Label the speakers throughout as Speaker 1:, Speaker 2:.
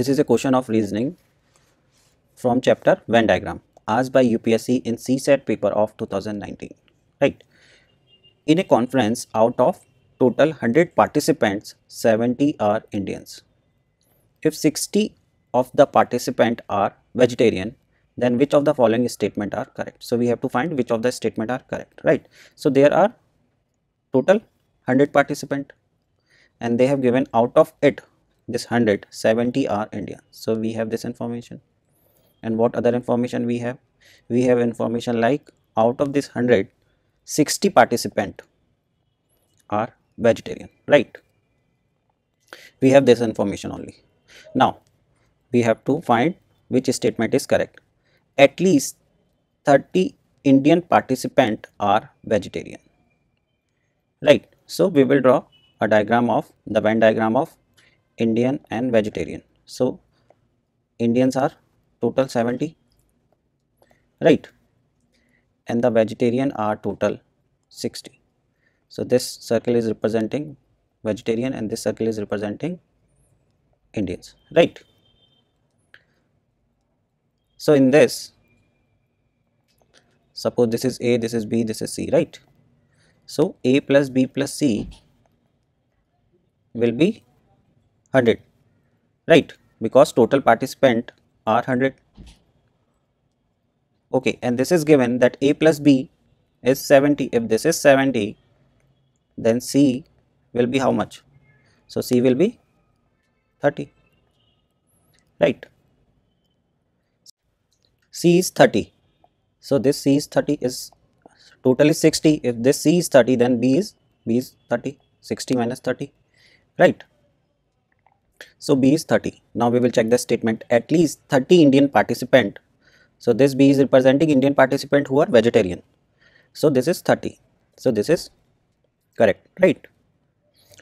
Speaker 1: This is a question of reasoning from chapter Venn diagram asked by UPSC in CSAT paper of 2019. Right. In a conference, out of total 100 participants, 70 are Indians. If 60 of the participant are vegetarian, then which of the following statement are correct? So we have to find which of the statement are correct, right? So there are total 100 participant and they have given out of it this 100 70 are India. So we have this information. And what other information we have? We have information like out of this 100 60 participant are vegetarian right? We have this information only. Now we have to find which statement is correct. At least 30 indian participant are vegetarian right? So we will draw a diagram of the Venn diagram of Indian and vegetarian. So Indians are total 70 right and the vegetarian are total 60. So this circle is representing vegetarian and this circle is representing Indians right. So in this suppose this is A, this is B, this is C right. So A plus B plus C will be 100 right because total participant are 100 okay and this is given that a plus b is 70 if this is 70 then c will be how much? So c will be 30 right. C is 30 so this c is 30 is total is 60 if this c is 30 then b is b is 30 60 minus 30 right so b is 30 now we will check the statement. At least 30 indian participant. So this b is representing indian participant who are vegetarian. So this is 30 so this is correct right?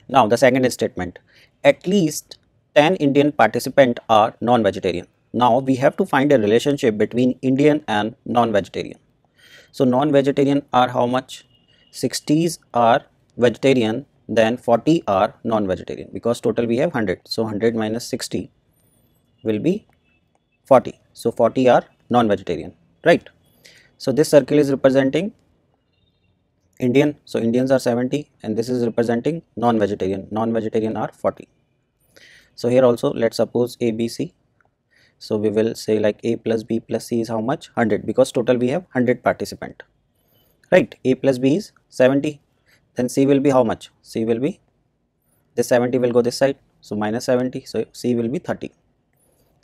Speaker 1: Now the second statement. At least 10 indian participant are non-vegetarian. Now we have to find a relationship between indian and non-vegetarian. So non-vegetarian are how much? 60s are vegetarian then 40 are non-vegetarian because total we have 100 so 100 minus 60 will be 40 so 40 are non-vegetarian right? So this circle is representing indian. So indians are 70 and this is representing non-vegetarian. Non-vegetarian are 40 so here also let's suppose a b c. So we will say like a plus b plus c is how much? 100 because total we have 100 participant right? A plus b is 70 then C will be how much? C will be this 70 will go this side so minus 70 so C will be 30.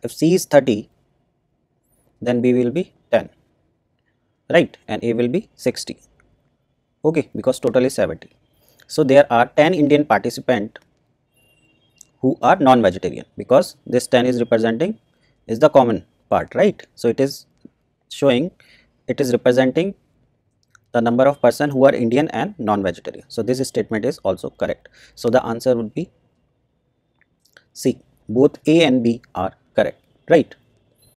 Speaker 1: If C is 30 then B will be 10 right and A will be 60 okay because total is 70. So there are 10 Indian participant who are non-vegetarian because this 10 is representing is the common part right. So it is showing it is representing the number of person who are Indian and non-vegetarian. So this statement is also correct. So the answer would be C. Both A and B are correct, right?